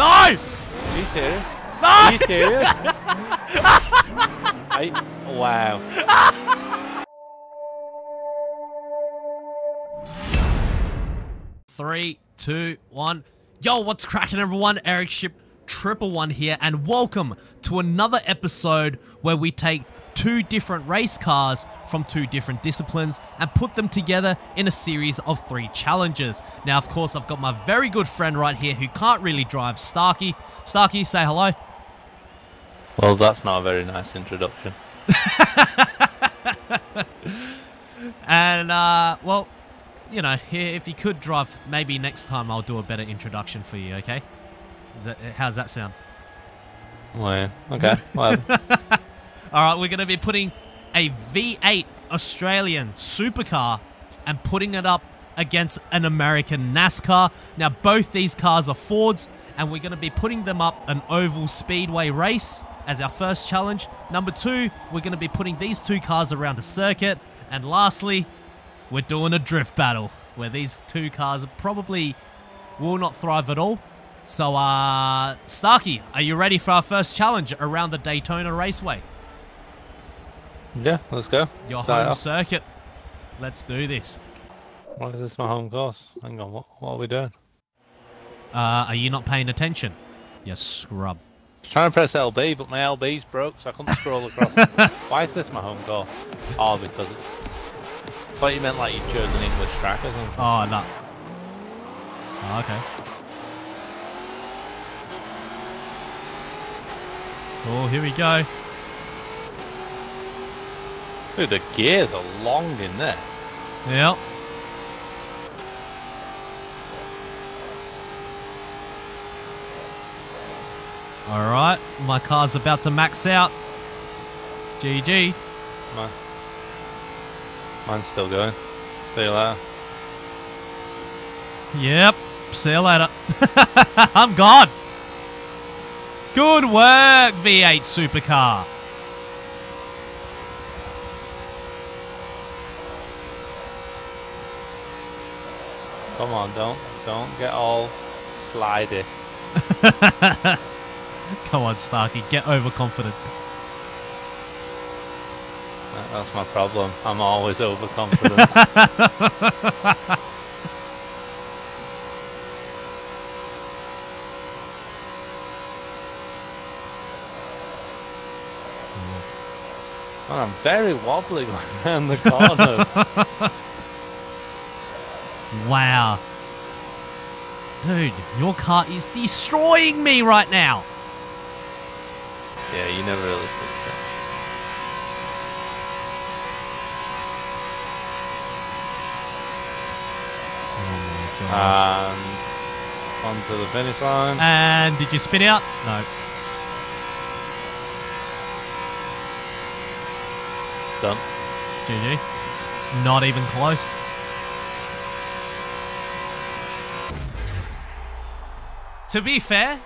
No! Are you serious? No! Are you serious? I, wow. Three, two, one. Yo, what's cracking, everyone? Eric Ship Triple One here, and welcome to another episode where we take two different race cars from two different disciplines and put them together in a series of three challenges. Now, of course, I've got my very good friend right here who can't really drive, Starkey. Starkey, say hello. Well, that's not a very nice introduction. And, uh, well, you know, if you could drive, maybe next time I'll do a better introduction for you, okay? Is that, how's that sound? Well, yeah. Okay. Whatever. All right, we're going to be putting a V8 Australian supercar and putting it up against an American NASCAR. Now, both these cars are Fords, and we're going to be putting them up an oval speedway race as our first challenge. Number two, we're going to be putting these two cars around a circuit. And lastly, we're doing a drift battle where these two cars probably will not thrive at all. So, uh, Starkey, are you ready for our first challenge around the Daytona Raceway? Yeah, let's go. Your Start home off. circuit. Let's do this. Why is this my home course? Hang on, what, what are we doing? Uh, are you not paying attention? You scrub. I was trying to press LB, but my LB's broke, so I couldn't scroll across. Why is this my home course? Oh, because it's. I thought you meant like you chose an English track or something. Oh, no. Oh, okay. Oh, here we go. Dude, the gears are long in this. Yep. Alright, my car's about to max out. GG. Mine. Mine's still going. See you later. Yep. See you later. I'm gone. Good work, V8 supercar. Come on, don't don't get all slidey. Come on, Starkey, get overconfident. That's my problem. I'm always overconfident. And oh, I'm very wobbly around the corners. Wow. Dude, your car is destroying me right now. yeah, you never really. Josh. Oh And um, onto the finish line. And did you spin out? No. Done. GG. Not even close. To be fair,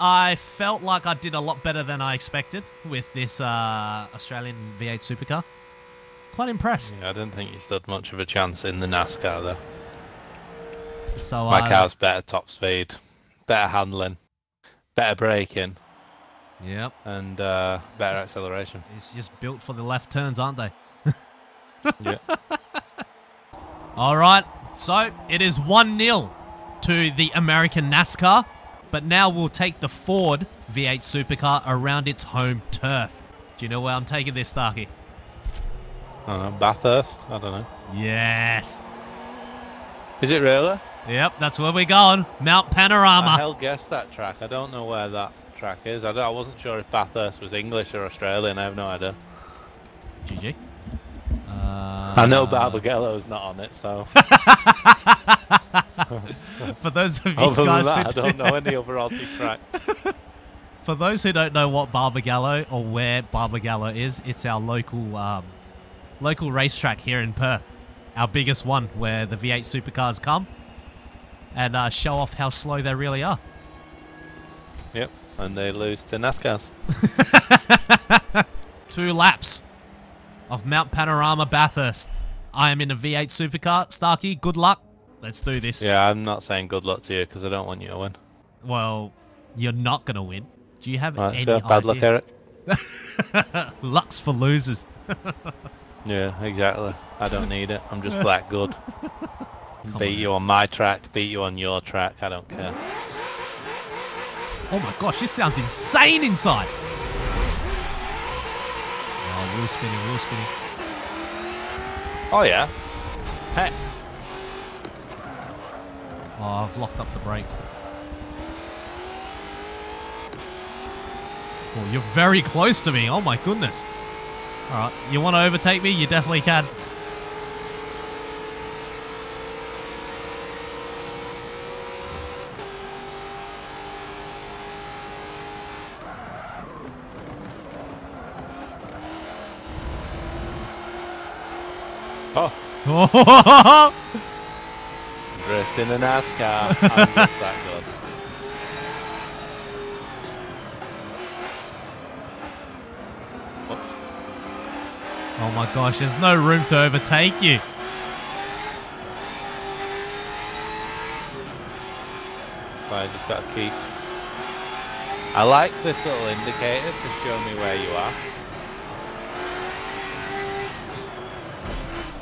I felt like I did a lot better than I expected with this uh, Australian V8 supercar. Quite impressed. Yeah, I didn't think you stood much of a chance in the NASCAR though. So My uh, car's better top speed, better handling, better braking, Yep. and uh, better acceleration. It's just built for the left turns, aren't they? yeah. All right. So it is 1 0 to the American NASCAR. But now we'll take the Ford V8 supercar around its home turf. Do you know where I'm taking this, Starkey? Uh, Bathurst? I don't know. Yes. Is it really? Yep, that's where we're going. Mount I Panorama. hell guess that track. I don't know where that track is. I, don't- I wasn't sure if Bathurst was English or Australian. I have no idea. GG. Uh, I know Barbagallo's not on it, so For those of you other than guys that, I who don't know any other Aussie track. For those who don't know what Barbagallo or where Barbagallo is, it's our local um, local racetrack here in Perth. Our biggest one where the V8 supercars come and uh, show off how slow they really are. Yep, and they lose to NASCARs. Two laps of Mount Panorama Bathurst. I am in a V8 supercar. Starkey, good luck. Let's do this. Yeah, I'm not saying good luck to you because I don't want you to win. Well, You're not gonna win. Do you have Right, any so bad luck. Eric. Luck's for losers. Yeah, exactly. I don't need it. I'm just that good. Come beat on, you eh? on my track, beat you on your track. I don't care. Oh my gosh, this sounds insane inside. Oh, wheel spinning, wheel spinning. Oh yeah. Heck. Oh, I've locked up the brake. Oh, you're very close to me. Oh my goodness. All right, you want to overtake me? You definitely can. Oh, drift in a NASCAR. I'm just that good. Oh my gosh, there's no room to overtake you. So I just got to keep. I like this little indicator to show me where you are.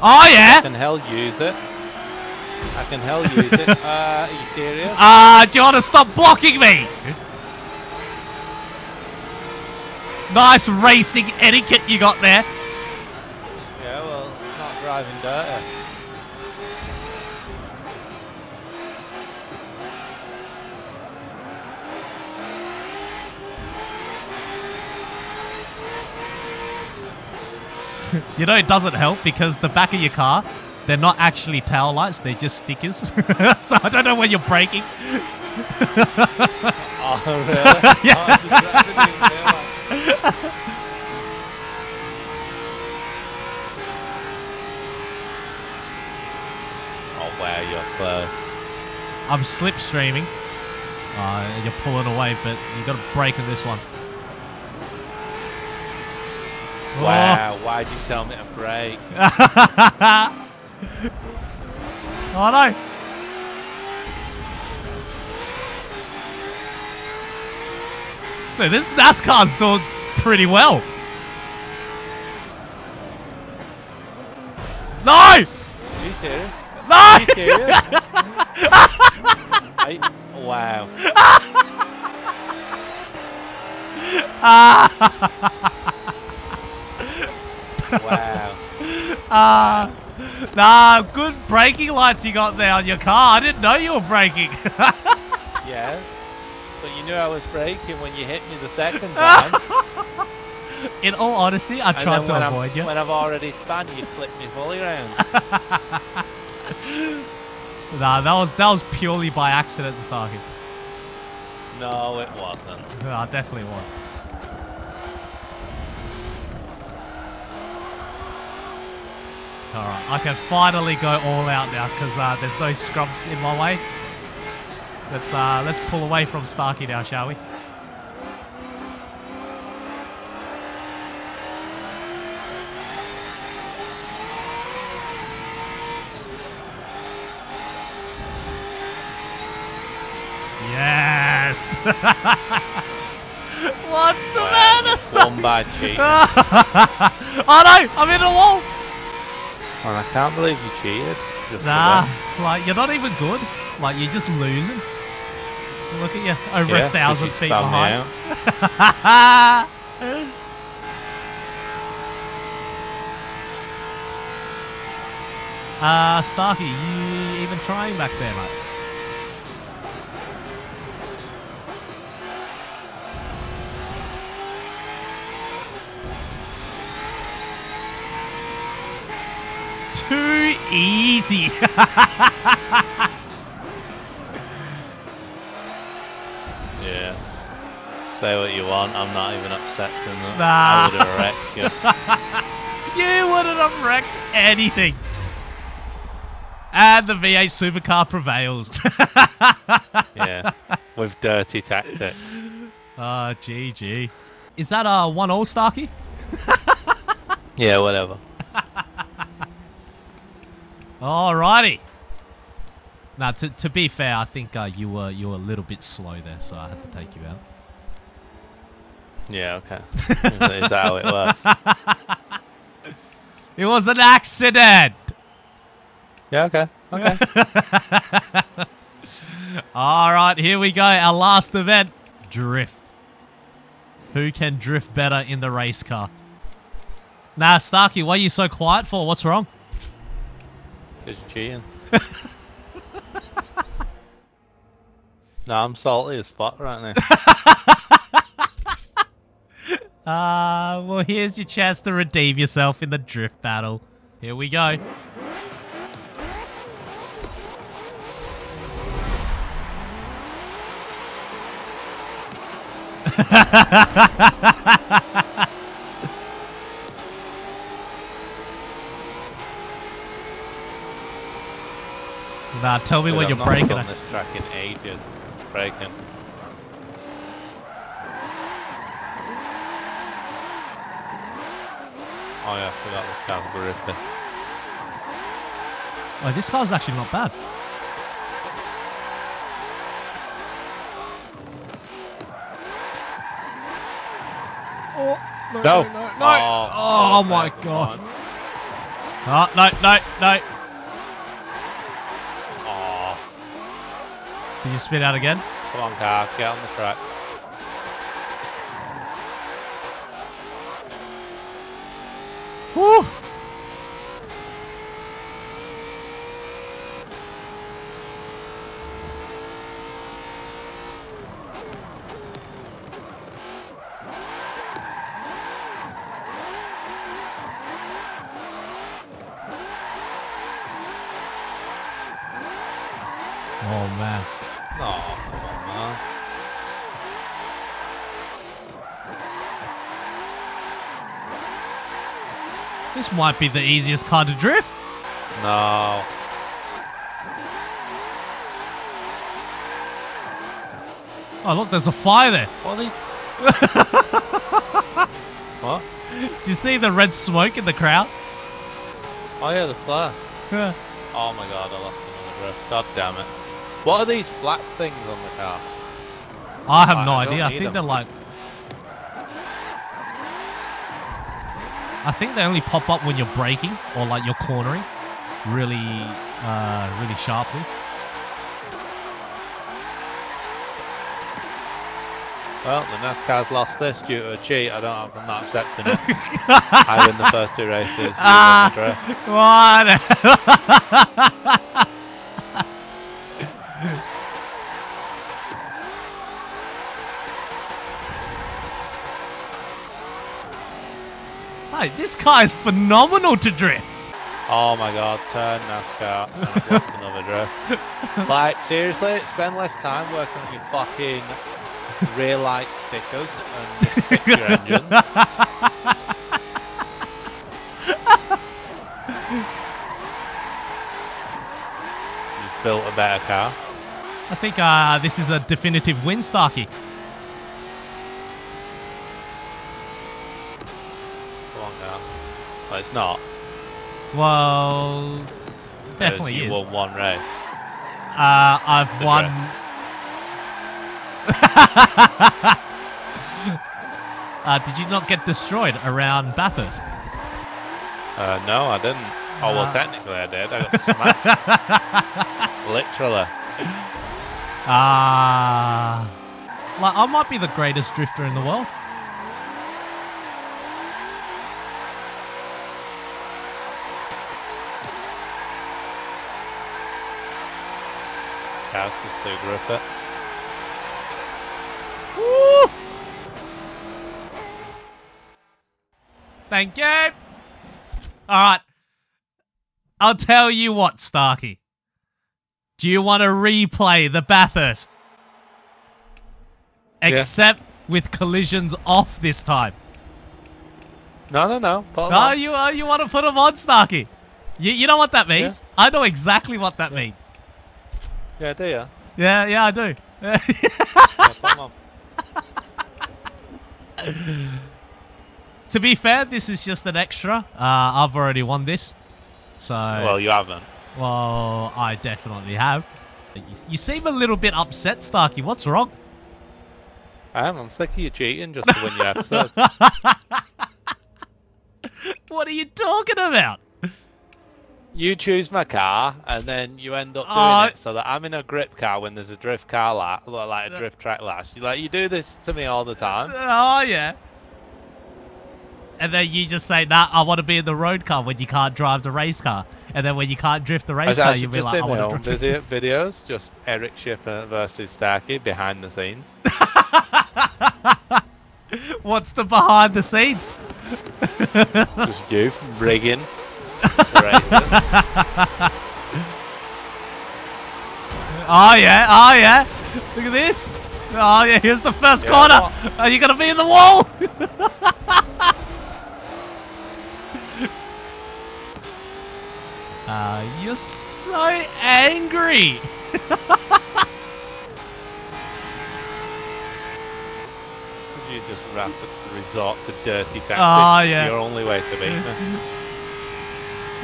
Oh yeah. I can hell use it. I can hell use it. Uh, are you serious? Ah, do you want to stop blocking me? Nice racing etiquette you got there. Yeah, well, it's not driving dirty. You know, it doesn't help because the back of your car, they're not actually tail lights, they're just stickers. so I don't know when you're braking. Oh, really? Yeah. Oh, I just I didn't even realise. Oh, wow, you're close. I'm slipstreaming. Uh, you're pulling away, but you got to brake on this one. Oh. Wow, why'd you tell me to brake? Oh no! Dude, this NASCAR's doing pretty well. No! Are you serious? No! Are you serious? I, wow. Ah. Wow. Ah, nah, good braking lights you got there on your car. I didn't know you were braking. Yeah. But you knew I was braking when you hit me the second time. In all honesty, I tried to avoid I'm, you. when I've already spun, you flipped me fully round. Nah, that was that was purely by accident, Starkey. no, it wasn't. Nah, definitely was. Alright, I can finally go all out now because uh, there's no scrubs in my way. Let's uh, let's pull away from Starkey now, shall we? Yes! What's the matter, Starkey? Bad cheat. oh no, I'm in a wall! I can't believe you cheated. Nah, like you're not even good. Like you're just losing. Look at you, over Yeah, a thousand feet behind. out. uh, Starkey, you even trying back there, mate? Easy. Yeah. Say what you want, I'm not even upset accepting that. Nah. I would have wrecked you. you wouldn't have wrecked anything. And the V8 supercar prevails. Yeah. With dirty tactics. Ah, GG. Is that a one all Starkey? Yeah, whatever. Alrighty. Now, to, to be fair, I think uh, you were you were a little bit slow there, so I had to take you out. Yeah, okay. is that how it works? It was an accident. Yeah, okay. Okay. All right, here we go. Our last event, drift. Who can drift better in the race car? Nah, Starkey, why are you so quiet for? What's wrong? Just cheating. no, I'm salty as fuck right now. Uh, well, here's your chance to redeem yourself in the drift battle. Here we go. Nah, tell me when you're braking done it. this track in ages. Braking. Oh yeah, I forgot this car's grippy. Oh, this car's actually not bad. Oh, no, No! no, no, no. Oh, Oh, my god. Oh, no, no, no. Did you spin out again? come on car, get on the track. Woo! Oh man. Oh, come on, man. This might be the easiest car to drift. No. Oh, look, there's a fire there. What are what? Do you see the red smoke in the crowd? Oh yeah, the flare. Yeah. Oh my god, I lost another drift. God damn it. What are these flap things on the car? I have no idea. I think them. they're like. I think they only pop up when you're braking or like you're cornering really, uh, really sharply. Well, the NASCAR's lost this due to a cheat. I don't I'm not accepting it. I win the first two races. Ah. drift. What? This car is phenomenal to drift. Oh my god, turn NASCAR. and another drift. Like, seriously, spend less time working on your fucking rear light stickers and fix your engine. You've built a better car. I think uh, this is a definitive win, Starkey. Come on now. But it's not. Well, definitely you is. won one race. Uh, I've The won. uh, did you not get destroyed around Bathurst? Uh, no, I didn't. Oh, well, Uh. technically I did. I got smacked. Literally. Ah. like, I might be the greatest drifter in the world. Car's just too. Woo! Thank you. All right. I'll tell you what, Starkey. Do you want to replay the Bathurst? Yeah. Except with collisions off this time. No, no, no. Put 'em Oh, you uh, you want to put them on, Starkey? You, you know what that means? I know exactly what that means. Yeah, do you? Yeah, yeah, I do. Yeah, put 'em on. to be fair, this is just an extra. Uh, I've already won this. So, Well, you haven't. well, I definitely have. You, you seem a little bit upset, Starkey. What's wrong? I am. I'm sick of you cheating just to win your episodes. What are you talking about? You choose my car, and then you end up doing Oh. it so that I'm in a grip car when there's a drift car la- like a drift track lash. You like you do this to me all the time. Uh, oh, yeah. And then you just say, nah, I want to be in the road car when you can't drive the race car. And then when you can't drift the race car, you'll be like, I want to drive. video- videos, just Eric Schiffer versus Starkey behind the scenes. What's the behind the scenes? just you from rigging Oh, yeah. Oh, yeah. Look at this. Oh, yeah. Here's the first Yeah, corner. what? Are you to be in the wall? uh, you're so angry. You just have to resort to dirty tactics. Oh, It's your only way to beat me.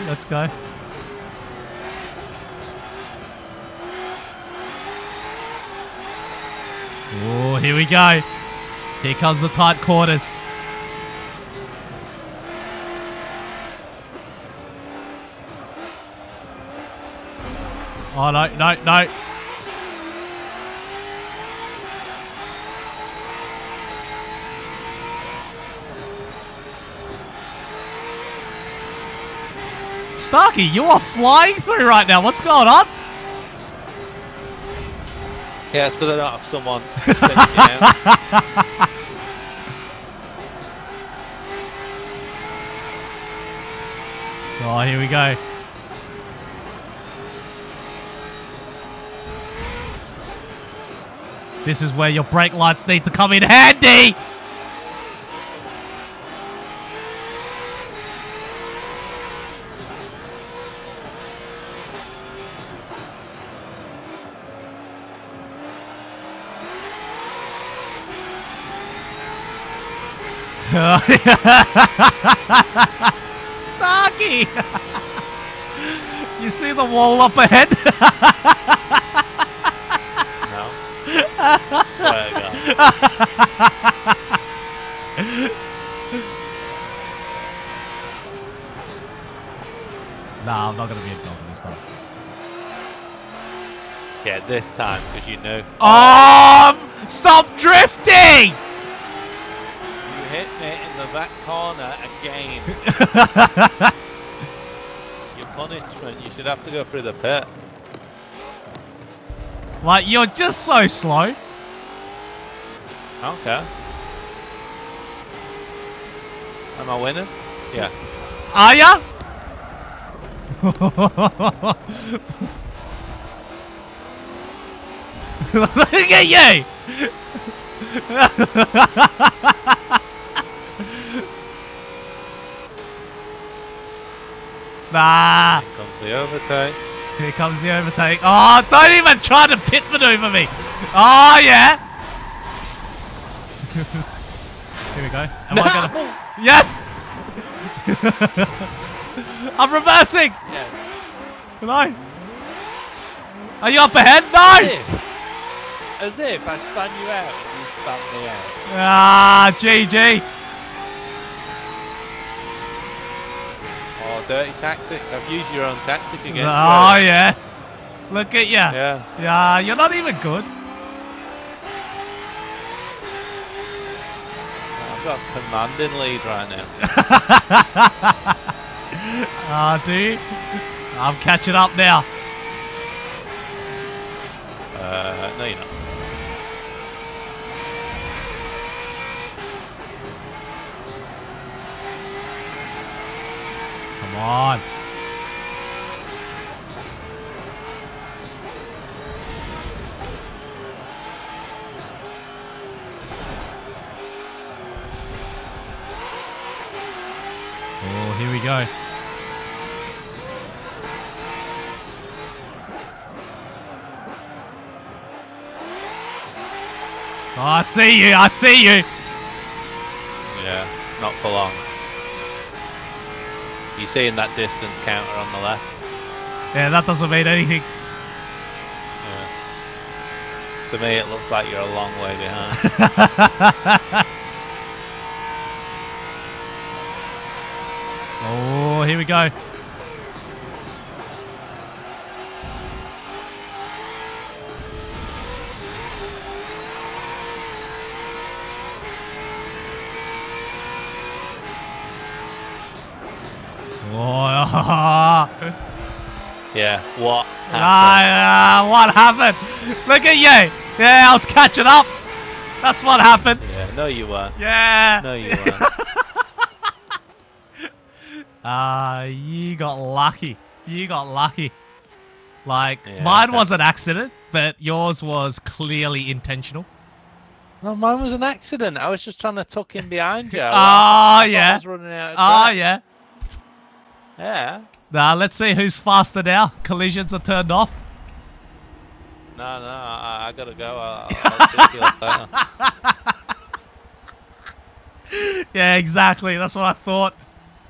Let's go. Oh, here we go. Here comes the tight quarters. Oh, no, no, no. Starkey, you are flying through right now. What's going on? Yeah, it's because I don't have someone. Oh, here we go. This is where your brake lights need to come in handy. Starkey! you see the wall up ahead? No. Swear to God. nah, I'm not going to be a dog this time. Yeah, this time, because you knew. Um, stop drifting! You hit me in the back corner again. Your punishment, you should have to go through the pit. Like, you're just so slow. Okay. Am I winning? Yeah. Are ya? Look at you! nah, Here comes the overtake. here comes the overtake. Oh, don't even try to pit maneuver me. Oh, yeah. here we go. Am I gonna? Yes! I'm reversing! Yeah. Hello? Are you up ahead? As No! if, as if I spun you out and you spun me out. Ah, GG. Dirty tactics. I've used your own tactic again. Oh, you. yeah. Look at you. Yeah. Yeah, you're not even good. I've got a commanding lead right now. Ah, dude. I'm catching up now. Uh, no, you're not. Come on. Oh, here we go. Oh, I see you. I see you. Yeah, not for long. You seeing that distance counter on the left? Yeah, that doesn't mean anything. Yeah. To me, it looks like you're a long way behind. oh, here we go. yeah, what? happened? ah, ah, what happened? Look at you. Yeah, I was catching up. That's what happened. Yeah, no, you weren't. Yeah. No, you weren't. Ah, you got lucky. You got lucky. Like, Yeah, mine okay. was an accident, but yours was clearly intentional. no, mine was an accident. I was just trying to tuck in behind you. Ah, I yeah. was running out of Ah, track. yeah. Yeah. Now, let's see who's faster now. Collisions are turned off. No, no, I, I gotta go. I'll, I'll speak to you later. Yeah, exactly. That's what I thought.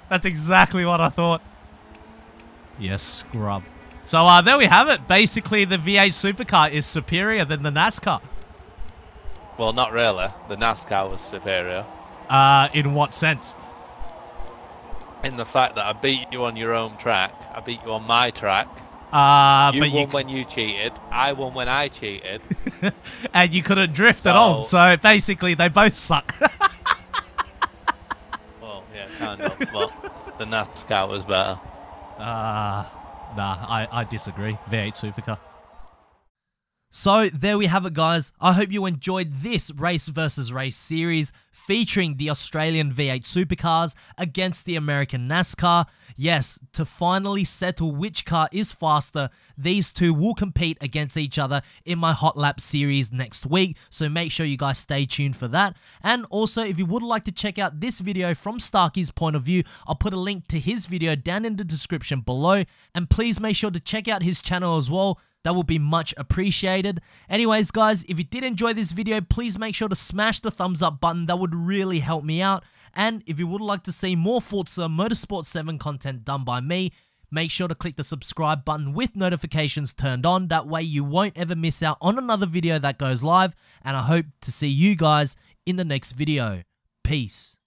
That's exactly what I thought. Yes, scrub. So uh, there we have it. Basically, the V8 supercar is superior than the NASCAR. Well, not really. The NASCAR was superior. Uh, in what sense? In the fact that I beat you on your own track, I beat you on my track. Uh, you but won you when you cheated. I won when I cheated. and you couldn't drift at all. So- So basically, they both suck. well, yeah, kind of. But the NASCAR was better. Uh, nah, I, I disagree. V8 supercar. So there we have it, guys. I hope you enjoyed this race versus race series featuring the Australian V8 supercars against the American NASCAR. Yes, to finally settle which car is faster, these two will compete against each other in my Hot Lap series next week. So make sure you guys stay tuned for that. And also, if you would like to check out this video from Starkey's point of view, I'll put a link to his video down in the description below. And please make sure to check out his channel as well. That would be much appreciated. Anyways, guys, if you did enjoy this video, please make sure to smash the thumbs up button. That would really help me out. And if you would like to see more Forza Motorsport 7 content done by me, make sure to click the subscribe button with notifications turned on. That way you won't ever miss out on another video that goes live. And I hope to see you guys in the next video. Peace.